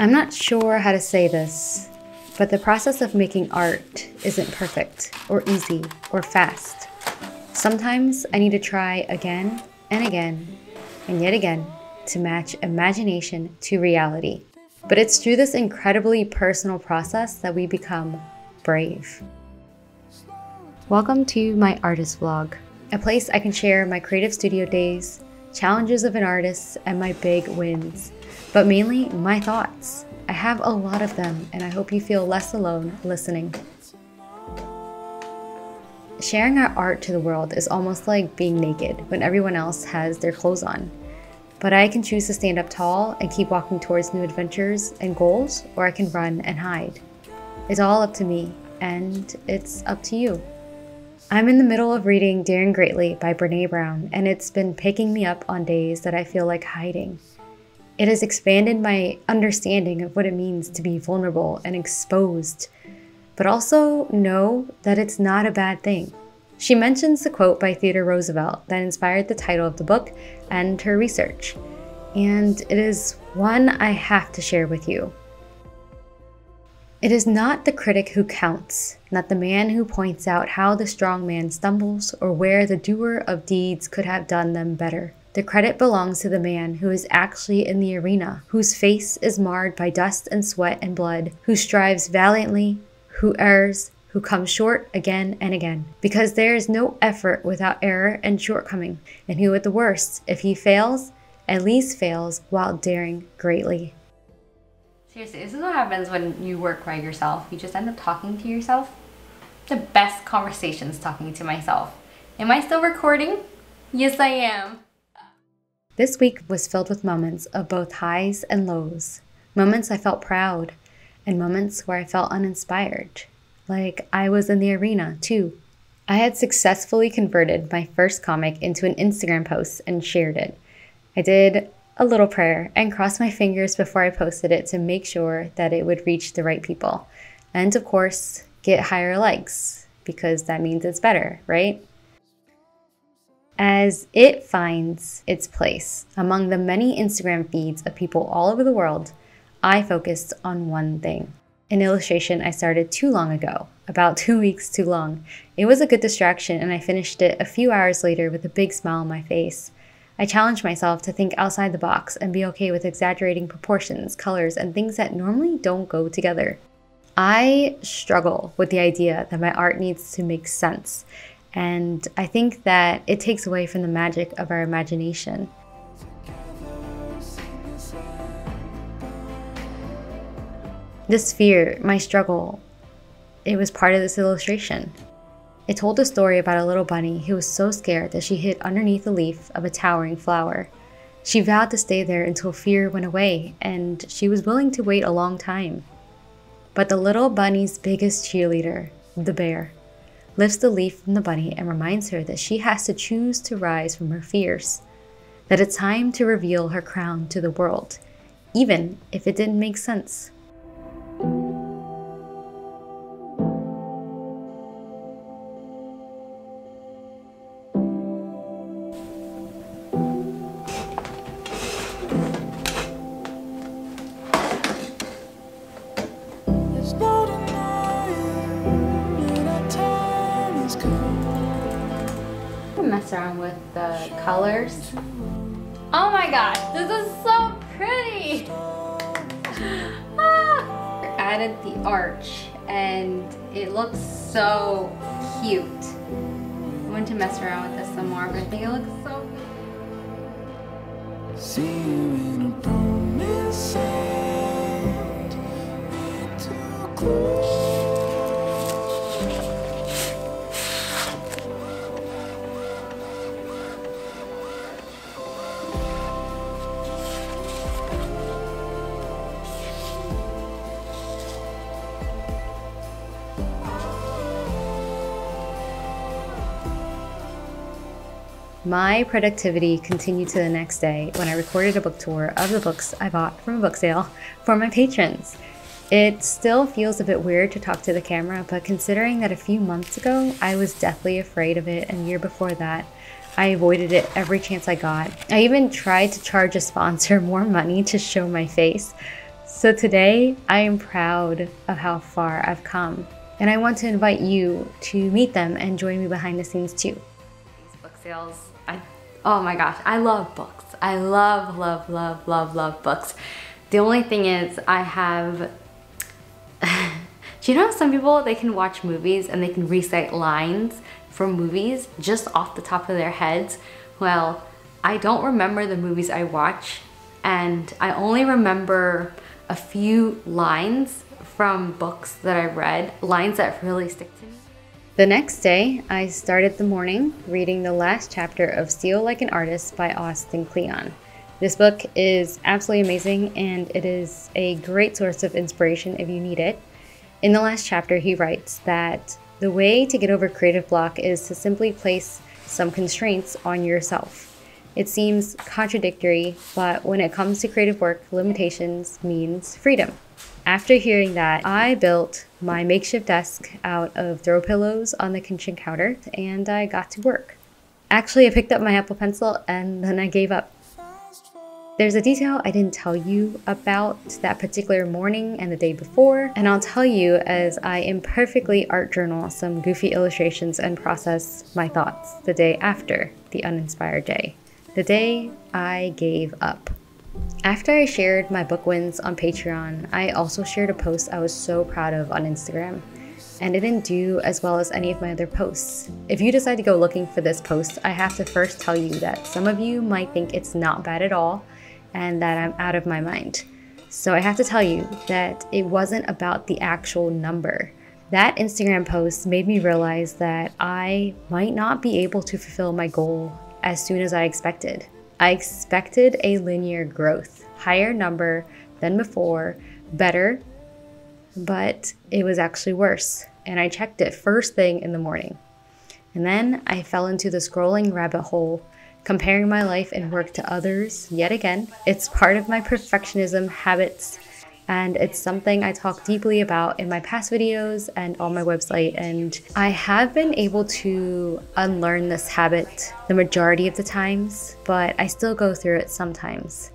I'm not sure how to say this, but the process of making art isn't perfect or easy or fast. Sometimes I need to try again and again and yet again to match imagination to reality. But it's through this incredibly personal process that we become brave. Welcome to my artist vlog, a place I can share my creative studio days, challenges of an artist, and my big wins, but mainly my thoughts. I have a lot of them, and I hope you feel less alone listening. Sharing our art to the world is almost like being naked when everyone else has their clothes on. But I can choose to stand up tall and keep walking towards new adventures and goals, or I can run and hide. It's all up to me, and it's up to you. I'm in the middle of reading Daring Greatly by Brene Brown, and it's been picking me up on days that I feel like hiding. It has expanded my understanding of what it means to be vulnerable and exposed, but also know that it's not a bad thing. She mentions the quote by Theodore Roosevelt that inspired the title of the book and her research, and it is one I have to share with you. It is not the critic who counts, not the man who points out how the strong man stumbles or where the doer of deeds could have done them better. The credit belongs to the man who is actually in the arena, whose face is marred by dust and sweat and blood, who strives valiantly, who errs, who comes short again and again. Because there is no effort without error and shortcoming, and who at the worst, if he fails, at least fails while daring greatly. Seriously, this is what happens when you work by yourself. You just end up talking to yourself. The best conversations talking to myself. Am I still recording? Yes, I am. This week was filled with moments of both highs and lows. Moments I felt proud, and moments where I felt uninspired. Like I was in the arena, too. I had successfully converted my first comic into an Instagram post and shared it. I did a little prayer and crossed my fingers before I posted it to make sure that it would reach the right people. And of course, get higher likes because that means it's better, right? As it finds its place among the many Instagram feeds of people all over the world, I focused on one thing an illustration I started too long ago, about two weeks too long. It was a good distraction, and I finished it a few hours later with a big smile on my face. I challenged myself to think outside the box and be okay with exaggerating proportions, colors, and things that normally don't go together. I struggle with the idea that my art needs to make sense and I think that it takes away from the magic of our imagination. This fear, my struggle, it was part of this illustration. It told a story about a little bunny who was so scared that she hid underneath a leaf of a towering flower. She vowed to stay there until fear went away, and she was willing to wait a long time. But the little bunny's biggest cheerleader, the bear, lifts the leaf from the bunny and reminds her that she has to choose to rise from her fears, that it's time to reveal her crown to the world, even if it didn't make sense. Mess around with the colors. Oh my gosh, this is so pretty! ah! Added the arch and it looks so cute. I want to mess around with this some more, but I think it looks so good. See you in a. My productivity continued to the next day when I recorded a book tour of the books I bought from a book sale for my patrons. It still feels a bit weird to talk to the camera, but considering that a few months ago I was deathly afraid of it, and year before that, I avoided it every chance I got. I even tried to charge a sponsor more money to show my face. So today, I am proud of how far I've come, and I want to invite you to meet them and join me behind the scenes too. These book sales, oh my gosh, I love books. I love, love, love, love, love books. The only thing is, I have. Do you know some people they can watch movies and they can recite lines from movies just off the top of their heads? Well, I don't remember the movies I watch, and I only remember a few lines from books that I read, lines that really stick to me. The next day, I started the morning reading the last chapter of Steal Like an Artist by Austin Kleon. This book is absolutely amazing and it is a great source of inspiration if you need it. In the last chapter, he writes that the way to get over creative block is to simply place some constraints on yourself. It seems contradictory, but when it comes to creative work, limitations means freedom. After hearing that, I built my makeshift desk out of throw pillows on the kitchen counter and I got to work. Actually, I picked up my Apple Pencil and then I gave up. There's a detail I didn't tell you about that particular morning and the day before, and I'll tell you as I imperfectly art journal some goofy illustrations and process my thoughts the day after the uninspired day, the day I gave up. After I shared my book wins on Patreon, I also shared a post I was so proud of on Instagram. And it didn't do as well as any of my other posts. If you decide to go looking for this post, I have to first tell you that some of you might think it's not bad at all and that I'm out of my mind. So I have to tell you that it wasn't about the actual number. That Instagram post made me realize that I might not be able to fulfill my goal as soon as I expected. I expected a linear growth, higher number than before, better, but it was actually worse. And I checked it first thing in the morning. And then I fell into the scrolling rabbit hole, comparing my life and work to others yet again. It's part of my perfectionism habits and it's something I talk deeply about in my past videos and on my website. And I have been able to unlearn this habit the majority of the times, but I still go through it sometimes.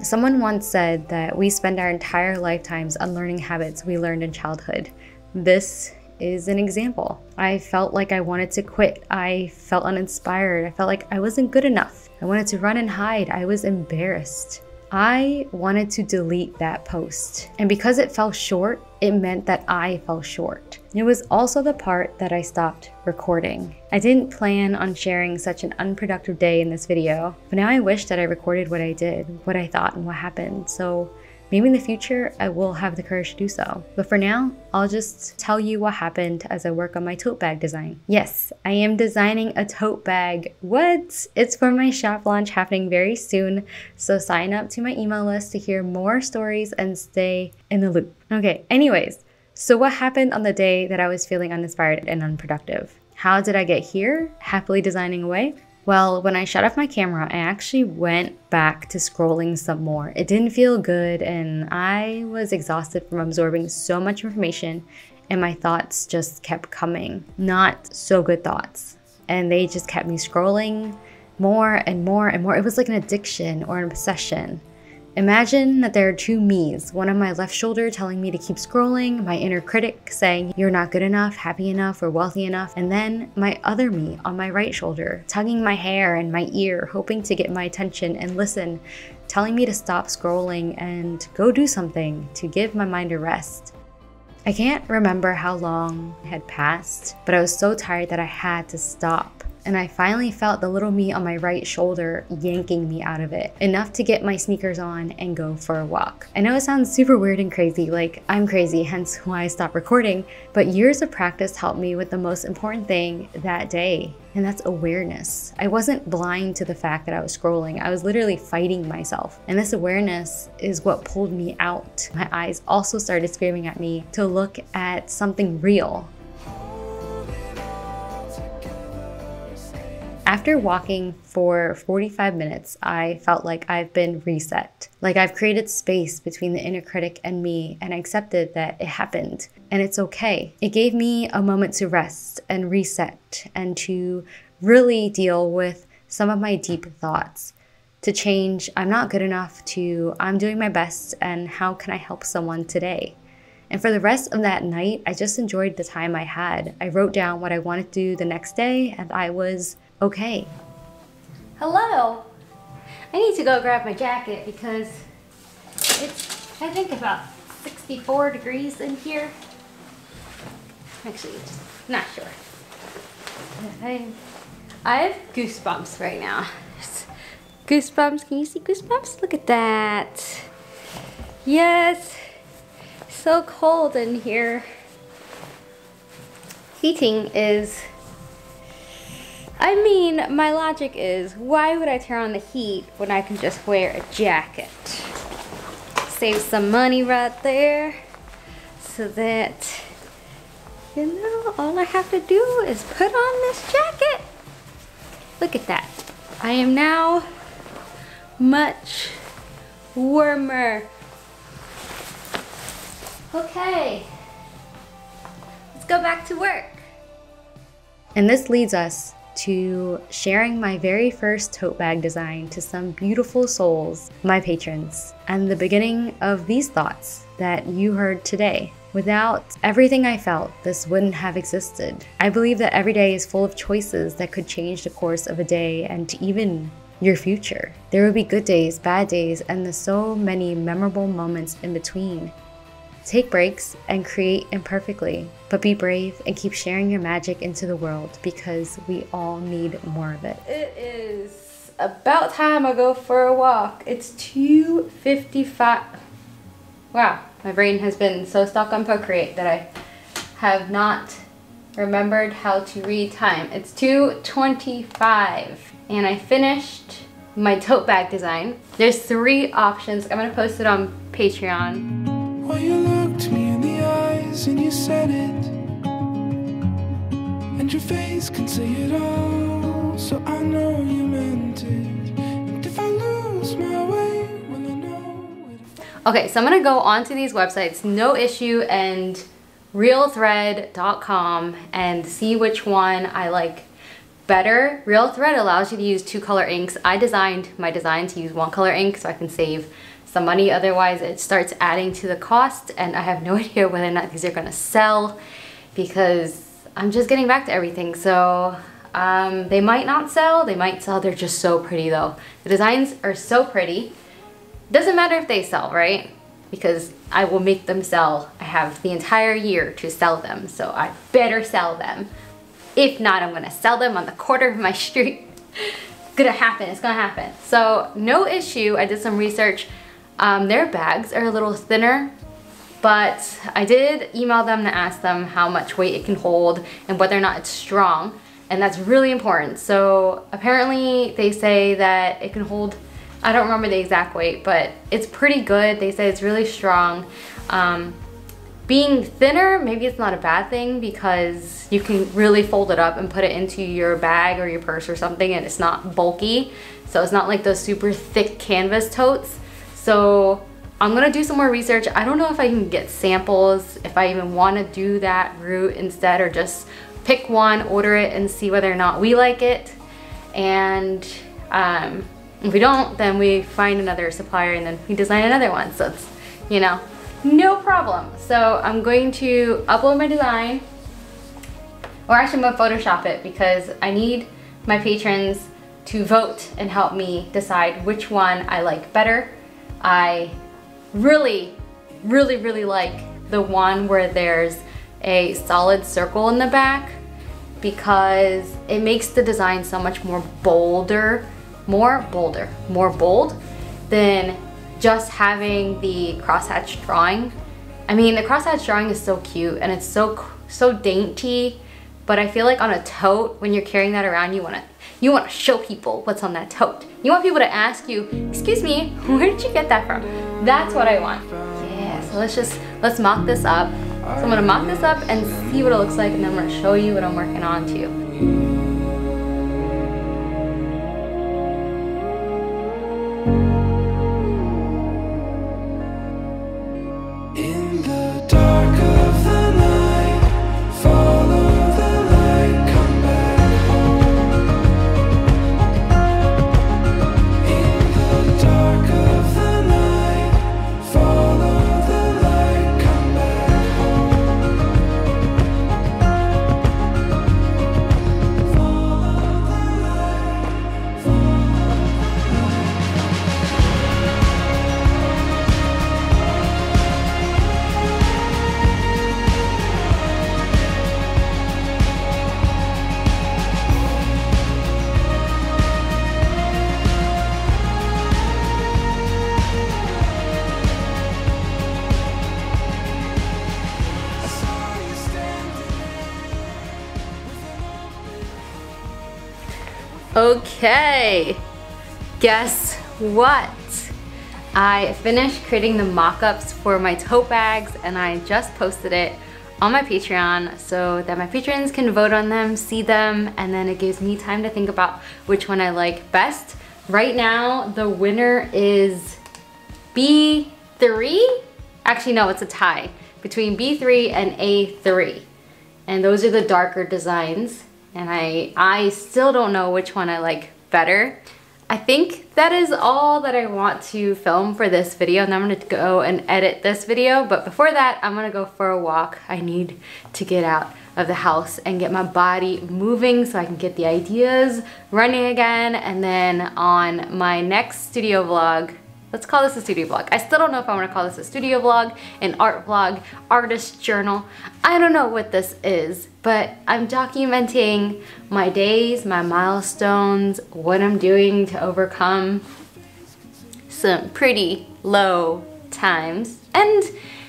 Someone once said that we spend our entire lifetimes unlearning habits we learned in childhood. This is an example. I felt like I wanted to quit. I felt uninspired. I felt like I wasn't good enough. I wanted to run and hide. I was embarrassed. I wanted to delete that post. And because it fell short, it meant that I fell short. It was also the part that I stopped recording. I didn't plan on sharing such an unproductive day in this video, but now I wish that I recorded what I did, what I thought, and what happened. So Maybe in the future I will have the courage to do so. But for now, I'll just tell you what happened as I work on my tote bag design. Yes, I am designing a tote bag. What? It's for my shop launch happening very soon. So sign up to my email list to hear more stories and stay in the loop. Okay, anyways, so what happened on the day that I was feeling uninspired and unproductive? How did I get here? Happily designing away? Well, when I shut off my camera, I actually went back to scrolling some more. It didn't feel good, and I was exhausted from absorbing so much information, and my thoughts just kept coming. Not so good thoughts. And they just kept me scrolling more and more and more. It was like an addiction or an obsession. Imagine that there are two me's, one on my left shoulder telling me to keep scrolling, my inner critic saying you're not good enough, happy enough, or wealthy enough, and then my other me on my right shoulder, tugging my hair and my ear, hoping to get my attention and listen, telling me to stop scrolling and go do something to give my mind a rest. I can't remember how long had passed, but I was so tired that I had to stop and I finally felt the little me on my right shoulder yanking me out of it, enough to get my sneakers on and go for a walk. I know it sounds super weird and crazy, like I'm crazy, hence why I stopped recording, but years of practice helped me with the most important thing that day, and that's awareness. I wasn't blind to the fact that I was scrolling, I was literally fighting myself. And this awareness is what pulled me out. My eyes also started screaming at me to look at something real, After walking for 45 minutes, I felt like I've been reset. Like I've created space between the inner critic and me and I accepted that it happened and it's okay. It gave me a moment to rest and reset and to really deal with some of my deep thoughts. to change I'm not good enough to I'm doing my best and how can I help someone today? And for the rest of that night, I just enjoyed the time I had. I wrote down what I wanted to do the next day and I was okay. Hello. I need to go grab my jacket because it's, I think, about 64 degrees in here. Actually, not sure. I, I have goosebumps right now. Goosebumps, can you see goosebumps? Look at that. Yes, so cold in here. Heating is I mean, my logic is, why would I turn on the heat when I can just wear a jacket? Save some money right there. So that, you know, all I have to do is put on this jacket. Look at that. I am now much warmer. Okay, let's go back to work. And this leads us to sharing my very first tote bag design to some beautiful souls, my patrons, and the beginning of these thoughts that you heard today. Without everything I felt, this wouldn't have existed. I believe that every day is full of choices that could change the course of a day and even your future. There will be good days, bad days, and the so many memorable moments in between. Take breaks and create imperfectly, but be brave and keep sharing your magic into the world because we all need more of it. It is about time I go for a walk. It's 2.55. Wow, my brain has been so stuck on Procreate that I have not remembered how to read time. It's 2.25 and I finished my tote bag design. There's three options. I'm gonna post it on Patreon. Eyes and you said it And your face can say it all So I know you meant it And if I lose my way, well I know Okay, so I'm gonna go onto these websites, No Issue and realthread.com and see which one I like better. Real Thread allows you to use two color inks. I designed my design to use one color ink so I can save some money otherwise it starts adding to the cost and I have no idea whether or not these are gonna sell because I'm just getting back to everything. So um, they might not sell they might sell they're just so pretty though. The designs are so pretty. Doesn't matter if they sell right? Because I will make them sell. I have the entire year to sell them so I better sell them. If not I'm gonna sell them on the corner of my street. Gonna happen it's gonna happen. So no issue. I did some research um, their bags are a little thinner, but I did email them to ask them how much weight it can hold and whether or not it's strong. And that's really important. So apparently they say that it can hold, I don't remember the exact weight, but it's pretty good. They say it's really strong. Um, being thinner, maybe it's not a bad thing because you can really fold it up and put it into your bag or your purse or something and it's not bulky. So it's not like those super thick canvas totes. So I'm gonna do some more research. I don't know if I can get samples, if I even wanna do that route instead or just pick one, order it and see whether or not we like it. And um, if we don't, then we find another supplier and then we design another one. So it's, you know, no problem. So I'm going to upload my design or actually I'm gonna Photoshop it because I need my patrons to vote and help me decide which one I like better I really, really, really like the one where there's a solid circle in the back because it makes the design so much more bolder, more bolder, more bold than just having the crosshatch drawing. I mean, the crosshatch drawing is so cute and it's so, so dainty, but I feel like on a tote, when you're carrying that around, you wanna you want to show people what's on that tote. You want people to ask you, excuse me, where did you get that from? That's what I want. Yeah, so let's just, let's mock this up. So I'm gonna mock this up and see what it looks like and then I'm gonna show you what I'm working on too. Okay, guess what? I finished creating the mock-ups for my tote bags and I just posted it on my Patreon so that my patrons can vote on them, see them, and then it gives me time to think about which one I like best. Right now, the winner is B3. Actually, no, it's a tie between B3 and A3. And those are the darker designs. And I, I still don't know which one I like better. I think that is all that I want to film for this video and I'm gonna go and edit this video. But before that, I'm gonna go for a walk. I need to get out of the house and get my body moving so I can get the ideas running again. And then on my next studio vlog, Let's call this a studio vlog. I still don't know if I want to call this a studio vlog, an art vlog, artist journal. I don't know what this is, but I'm documenting my days, my milestones, what I'm doing to overcome some pretty low times, and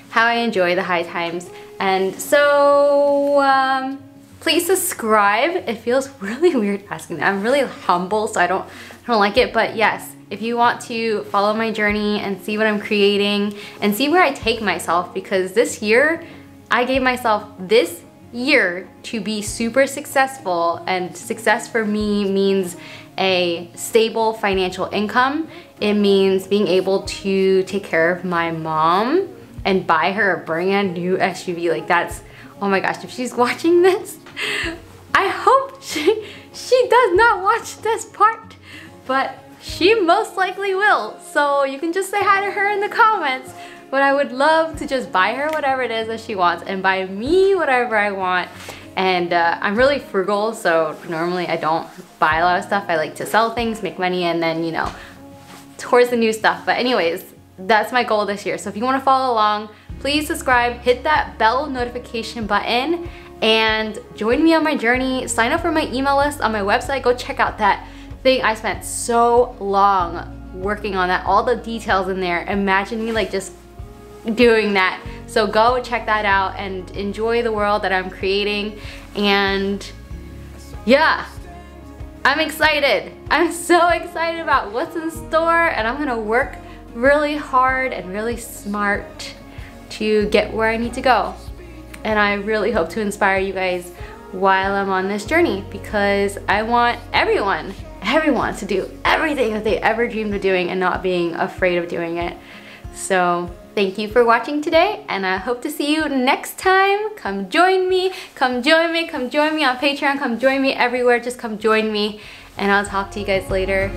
how I enjoy the high times. And so, um, please subscribe. It feels really weird asking that. I'm really humble, so I don't, I don't like it, but yes, if you want to follow my journey and see what I'm creating and see where I take myself because this year I gave myself this year to be super successful and success for me means a stable financial income. It means being able to take care of my mom and buy her a brand new SUV. Like that's, oh my gosh, if she's watching this, I hope she, she does not watch this part. But she most likely will. So you can just say hi to her in the comments. But I would love to just buy her whatever it is that she wants and buy me whatever I want. And uh, I'm really frugal, so normally I don't buy a lot of stuff. I like to sell things, make money, and then, you know, towards the new stuff. But anyways, that's my goal this year. So if you wanna follow along, please subscribe, hit that bell notification button, and join me on my journey. Sign up for my email list on my website. Go check out that thing I spent so long working on that, all the details in there. Imagine me like just doing that. So go check that out and enjoy the world that I'm creating. And yeah, I'm excited. I'm so excited about what's in store and I'm gonna work really hard and really smart to get where I need to go. And I really hope to inspire you guys while I'm on this journey because I want everyone everyone to do everything that they ever dreamed of doing and not being afraid of doing it. So thank you for watching today and I hope to see you next time. Come join me, come join me, come join me on Patreon, come join me everywhere, just come join me and I'll talk to you guys later.